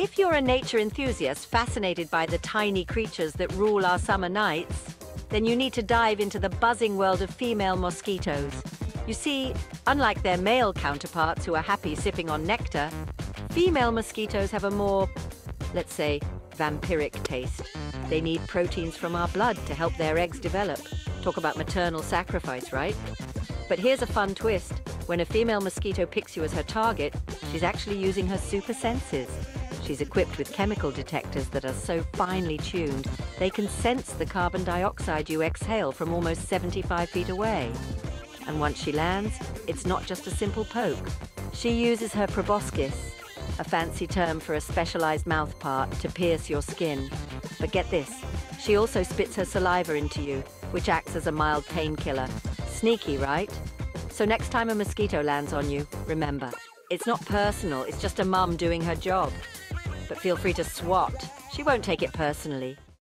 If you're a nature enthusiast fascinated by the tiny creatures that rule our summer nights, then you need to dive into the buzzing world of female mosquitoes. You see, unlike their male counterparts who are happy sipping on nectar, female mosquitoes have a more, let's say, vampiric taste. They need proteins from our blood to help their eggs develop. Talk about maternal sacrifice, right? But here's a fun twist. When a female mosquito picks you as her target, she's actually using her super senses. She's equipped with chemical detectors that are so finely tuned, they can sense the carbon dioxide you exhale from almost 75 feet away. And once she lands, it's not just a simple poke. She uses her proboscis, a fancy term for a specialized mouth part, to pierce your skin. But get this, she also spits her saliva into you, which acts as a mild painkiller. Sneaky, right? So next time a mosquito lands on you, remember, it's not personal, it's just a mum doing her job. But feel free to swat. She won't take it personally.